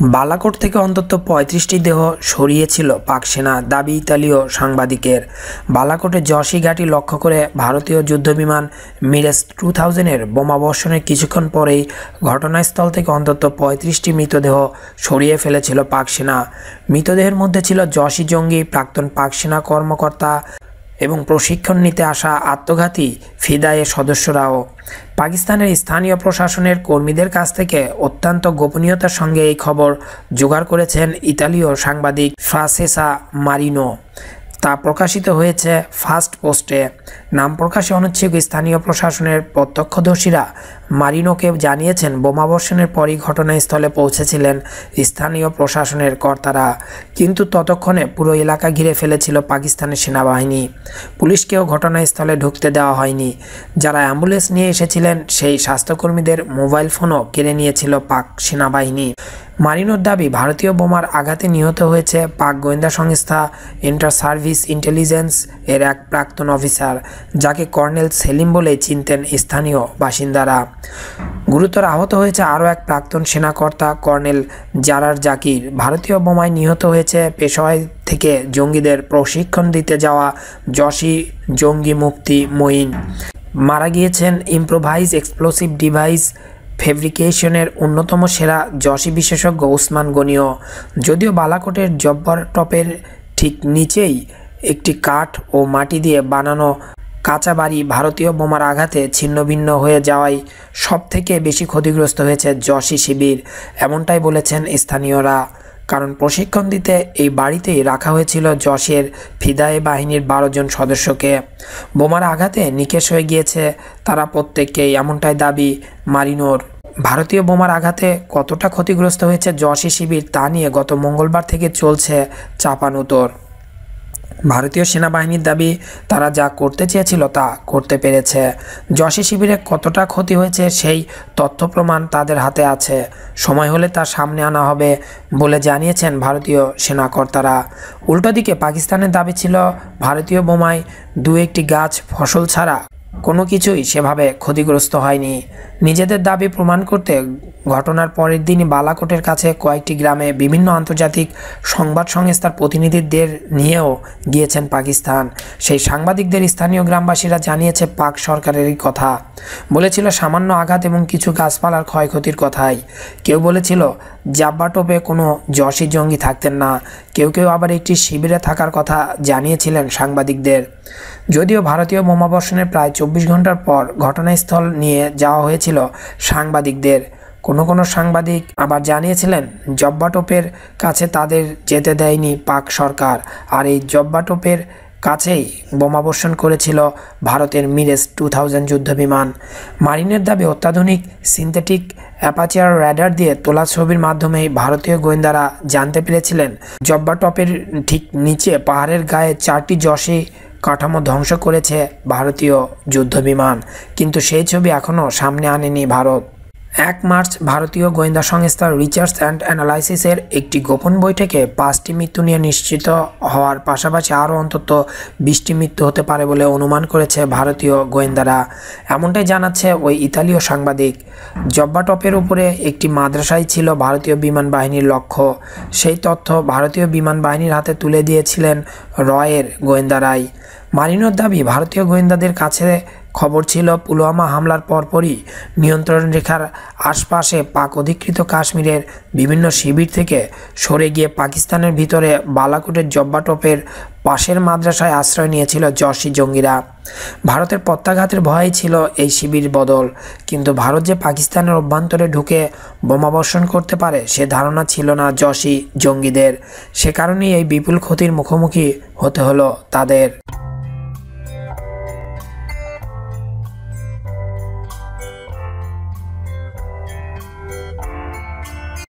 বালাকোট থেকে অন্তত পঁয়ত্রিশটি দেহ সরিয়েছিল পাক সেনা দাবি ইতালীয় সাংবাদিকের। বালাকোটে জশি ঘাঁটি লক্ষ্য করে ভারতীয় যুদ্ধবিমান মিরেস টু থাউজেন্ডের বোমাবর্ষণের কিছুক্ষণ পরেই ঘটনাস্থল থেকে অন্তত পঁয়ত্রিশটি মৃতদেহ সরিয়ে ফেলেছিল পাক সেনা মৃতদেহের মধ্যে ছিল জশি জঙ্গি, প্রাক্তন পাক সেনা কর্মকর্তা এবং প্রশিক্ষণ নিতে আসা আত্মঘাতী ফিদায়ের সদস্যরাও। পাকিস্তানের স্থানীয় প্রশাসনের কর্মীদের কাছ থেকে অত্যন্ত গোপনীয়তার সঙ্গে এই খবর জোগাড় করেছেন ইতালীয় সাংবাদিক ফ্রাসেসা মারিনো। তা প্রকাশিত হয়েছে ফার্স্ট পোস্টে। নাম প্রকাশে অনুচ্ছেদ স্থানীয় প্রশাসনের প্রত্যক্ষদর্শীরা মারিনোকে জানিয়েছেন বোমাবর্ষণের পরই ঘটনাস্থলে পৌঁছেছিলেন স্থানীয় প্রশাসনের কর্তারা। কিন্তু ততক্ষণে পুরো এলাকা ঘিরে ফেলেছিল পাকিস্তানের সেনাবাহিনী। পুলিশকেও ঘটনাস্থলে ঢুকতে দেওয়া হয়নি। যারা অ্যাম্বুলেন্স নিয়ে এসেছিলেন, সেই স্বাস্থ্যকর্মীদের মোবাইল ফোনও কেড়ে নিয়েছিল পাক সেনাবাহিনী। মারিনোর দাবি, ভারতীয় বোমার আঘাতে নিহত হয়েছে পাক গোয়েন্দা সংস্থা ইন্টার সার্ভিস ইন্টেলিজেন্স এর এক প্রাক্তন অফিসার, যাকে কর্নেল সেলিম বলে চিনতেন স্থানীয় বাসিন্দারা। গুরুতর আহত হয়েছে আরও এক প্রাক্তন সেনাকর্তা, কর্নেল জারার জাকির। ভারতীয় বোমায় নিহত হয়েছে পেশোয়াই থেকে জঙ্গিদের প্রশিক্ষণ দিতে যাওয়া যশি জঙ্গি মুক্তি মঈন। মারা গিয়েছেন ইম্প্রোভাইজ এক্সপ্লোসিভ ডিভাইস ফেব্রিকেশনের অন্যতম সেরা যশি বিশেষজ্ঞ ওসমান গনিও। যদিও বালাকোটের জব্বর টপের ঠিক নিচেই একটি কাঠ ও মাটি দিয়ে বানানো কাঁচা বাড়ি ভারতীয় বোমার আঘাতে ছিন্নভিন্ন হয়ে যাওয়ায় সব থেকে বেশি ক্ষতিগ্রস্ত হয়েছে যশি শিবির, এমনটাই বলেছেন স্থানীয়রা। কারণ প্রশিক্ষণ দিতে এই বাড়িতেই রাখা হয়েছিল যশের ফিদায় বাহিনীর বারো জন সদস্যকে। বোমার আঘাতে নিকেশ হয়ে গিয়েছে তারা প্রত্যেককেই, এমনটাই দাবি মারিনোর। ভারতীয় বোমার আঘাতে কতটা ক্ষতিগ্রস্ত হয়েছে যশি শিবির তা নিয়ে গত মঙ্গলবার থেকে চলছে চাপানুতর ভারতীয় সেনাবাহিনীর দাবি, তারা যা করতে চেয়েছিল তা করতে পেরেছে। যশি শিবিরে কতটা ক্ষতি হয়েছে সেই তথ্য প্রমাণ তাদের হাতে আছে। সময় হলে তা সামনে আনা হবে বলে জানিয়েছেন ভারতীয় সেনাকর্তারা। উল্টো দিকে পাকিস্তানের দাবি ছিল, ভারতীয় বোমায় দু একটি গাছ ফসল ছাড়া কোনো কিছুই সেভাবে ক্ষতিগ্রস্ত হয়নি। নিজেদের দাবি প্রমাণ করতে ঘটনার পরের দিনই বালাকোটের কাছে কয়েকটি গ্রামে বিভিন্ন আন্তর্জাতিক সংবাদ সংস্থার প্রতিনিধিদের নিয়েও গিয়েছেন পাকিস্তান। সেই সাংবাদিকদের স্থানীয় গ্রামবাসীরা জানিয়েছে, পাক সরকারেরই কথা। বলেছিল, সামান্য আঘাত এবং কিছু গাছপালার ক্ষয়ক্ষতির কথাই। কেউ বলেছিল, জাব্বাটোপে কোনো যশি জঙ্গি থাকতেন না। কেউ কেউ আবার একটি শিবিরে থাকার কথা জানিয়েছিলেন সাংবাদিকদের। যদিও ভারতীয় বোমাবর্ষণের প্রায় চব্বিশ ঘণ্টার পর ঘটনাস্থল নিয়ে যাওয়া হয়েছিল সাংবাদিকদের। কোনো কোনো সাংবাদিক আবার জানিয়েছিলেন জব্বাটোপের কাছে তাদের যেতে দেয়নি পাক সরকার। আর এই জব্বাটোপের কাছেই বোমাবর্ষণ করেছিল ভারতের মিরেস টু থাউজেন্ড যুদ্ধবিমান। মারিনের দাবি অত্যাধুনিক সিনথেটিক অ্যাপাচার র্যাডার দিয়ে তোলা ছবির মাধ্যমে ভারতীয় গোয়েন্দারা জানতে পেরেছিলেন, জব্বা টপের ঠিক নিচে পাহাড়ের গায়ে চারটি যশে কাঠামো ধ্বংস করেছে ভারতীয় যুদ্ধবিমান। কিন্তু সেই ছবি এখনও সামনে আনেনি ভারত। এক মার্চ ভারতীয় গোয়েন্দা সংস্থা রিচার্স অ্যান্ড অ্যানালাইসিসের একটি গোপন বৈঠকে পাঁচটি মৃত্যু নিয়ে নিশ্চিত হওয়ার পাশাপাশি আরও অন্তত বিশটি মৃত্যু হতে পারে বলে অনুমান করেছে ভারতীয় গোয়েন্দারা। এমনটাই জানাচ্ছে ওই ইতালীয় সাংবাদিক। জব্বা টপের উপরে একটি মাদ্রাসাই ছিল ভারতীয় বিমান বাহিনীর লক্ষ্য। সেই তথ্য ভারতীয় বিমান বাহিনীর হাতে তুলে দিয়েছিলেন রয়ের গোয়েন্দারাই। মারিনোর দাবি, ভারতীয় গোয়েন্দাদের কাছে খবর ছিল, পুলওয়ামা হামলার পরপরই নিয়ন্ত্রণ রেখার আশপাশে পাক অধিকৃত কাশ্মীরের বিভিন্ন শিবির থেকে সরে গিয়ে পাকিস্তানের ভিতরে বালাকোটের জব্বাটোপের পাশের মাদ্রাসায় আশ্রয় নিয়েছিল জর্সি জঙ্গিরা। ভারতের প্রত্যাঘাতের ভয়ে ছিল এই শিবির বদল, কিন্তু ভারত যে পাকিস্তানের অভ্যন্তরে ঢুকে বোমাবর্ষণ করতে পারে সে ধারণা ছিল না জশি জঙ্গিদের। সে কারণেই এই বিপুল ক্ষতির মুখোমুখি হতে হলো তাদের।